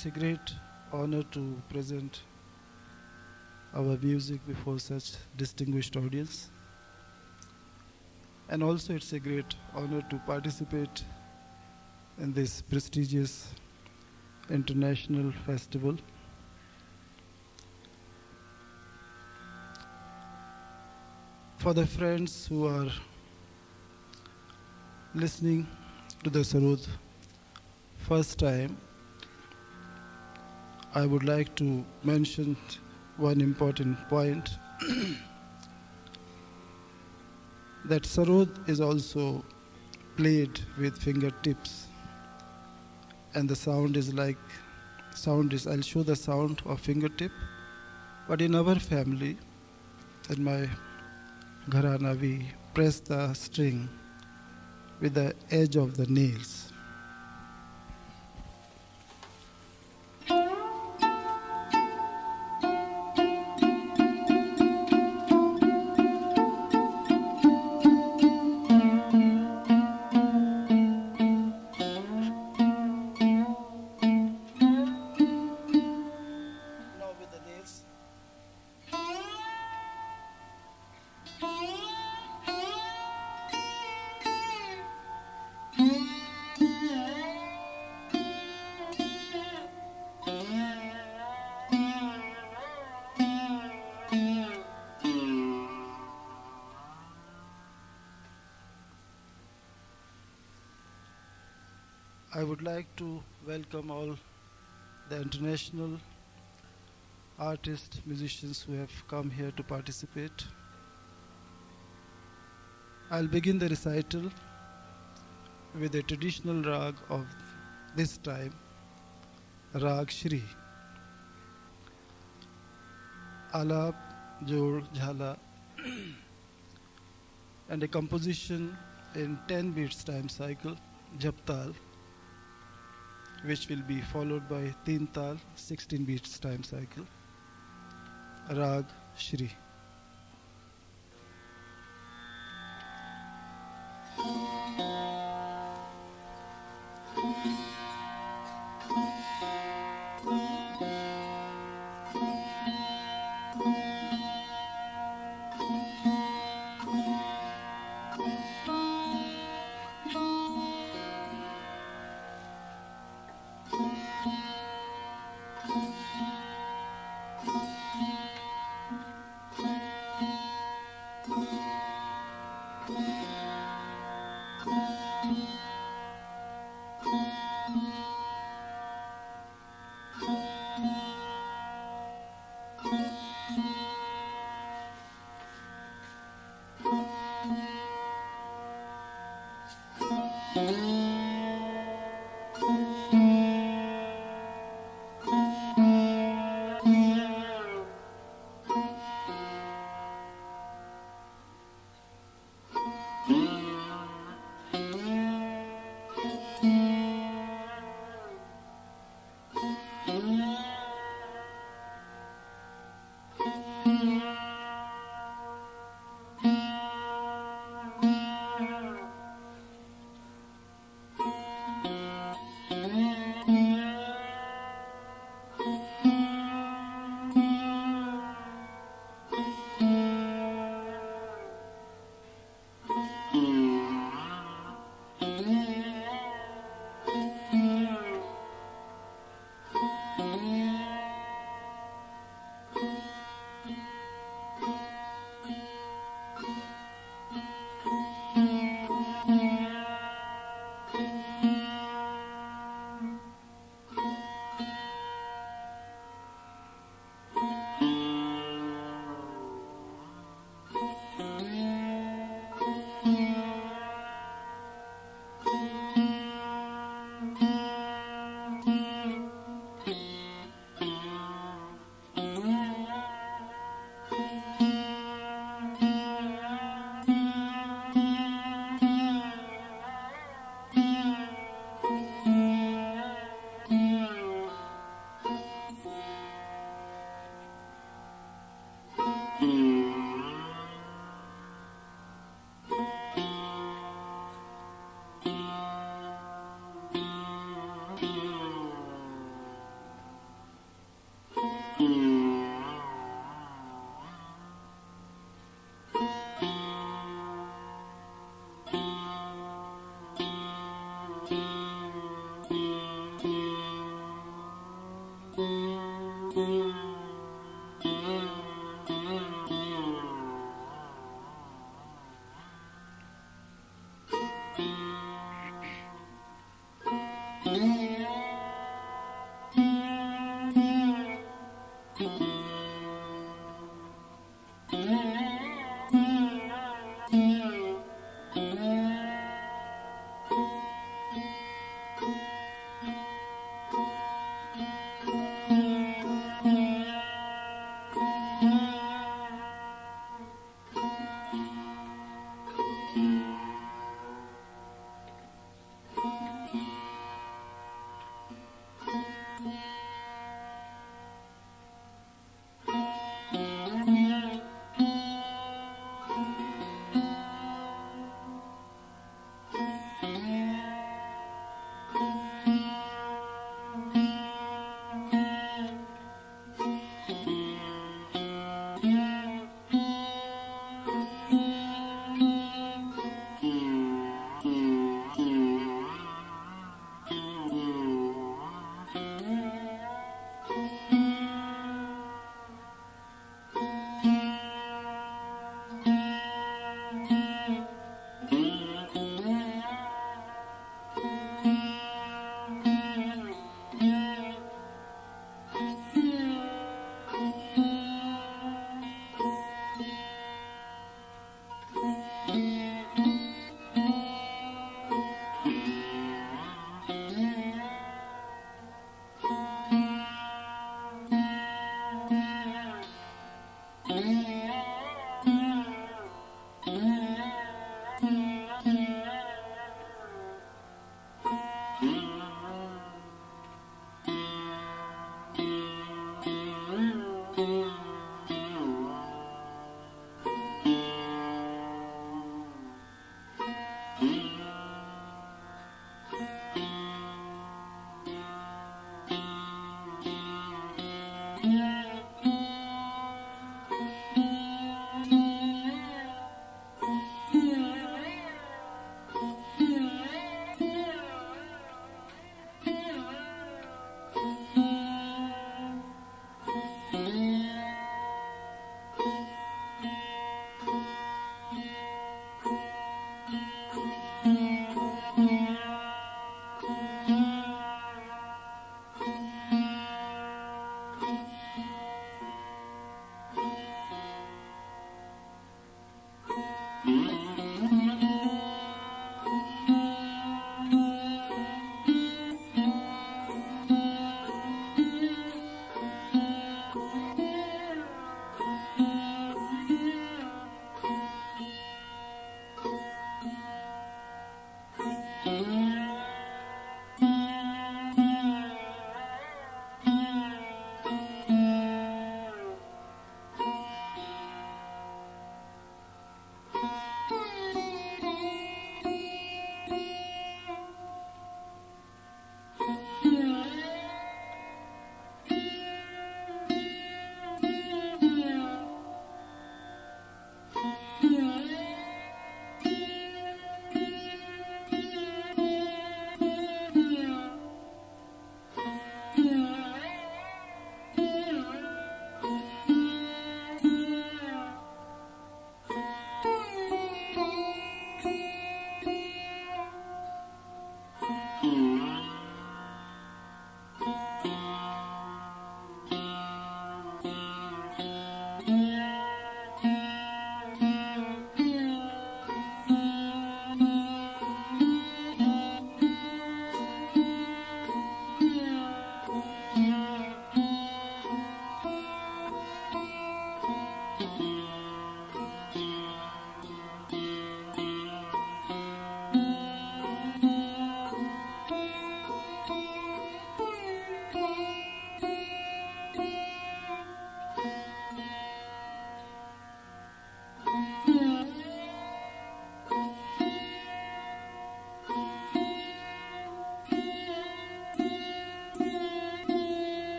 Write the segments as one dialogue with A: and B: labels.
A: It's a great honor to present our music before such distinguished audience. And also it's a great honor to participate in this prestigious international festival. For the friends who are listening to the Sarod first time, I would like to mention one important point that Sarod is also played with fingertips. And the sound is like sound is I'll show the sound of fingertip. But in our family in my gharana we press the string with the edge of the nails I would like to welcome all the international artists, musicians who have come here to participate. I'll begin the recital with a traditional rag of this time, Rag Shri. Alap, Jor, Jhala, and a composition in 10 beats time cycle, Jhaptal, which will be followed by Teen Tal, 16 beats time cycle. Rag Shri.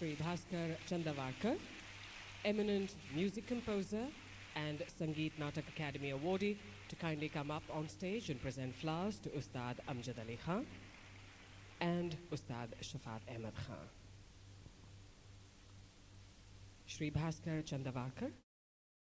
B: Sri Bhaskar Chandavarkar, eminent music composer and Sangeet Natak Akademi awardee, to kindly come up on stage and present flowers to Ustad Amjad Ali Khan and Ustad Shafat Ahmed Khan. Sri Bhaskar Chandavarkar.